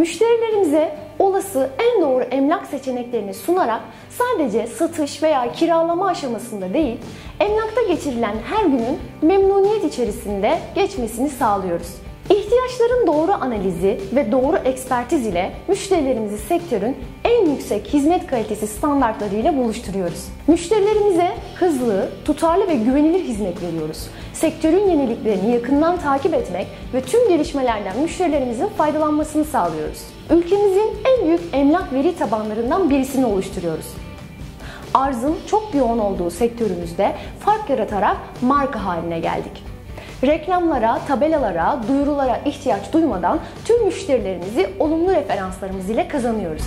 Müşterilerimize olası en doğru emlak seçeneklerini sunarak sadece satış veya kiralama aşamasında değil, emlakta geçirilen her günün memnuniyet içerisinde geçmesini sağlıyoruz. İhtiyaçların doğru analizi ve doğru ekspertiz ile müşterilerimizi sektörün en yüksek hizmet kalitesi standartlarıyla buluşturuyoruz. Müşterilerimize hızlı, tutarlı ve güvenilir hizmet veriyoruz. Sektörün yeniliklerini yakından takip etmek ve tüm gelişmelerden müşterilerimizin faydalanmasını sağlıyoruz. Ülkemizin en büyük emlak veri tabanlarından birisini oluşturuyoruz. Arzın çok yoğun olduğu sektörümüzde fark yaratarak marka haline geldik. Reklamlara, tabelalara, duyurulara ihtiyaç duymadan tüm müşterilerimizi olumlu referanslarımız ile kazanıyoruz.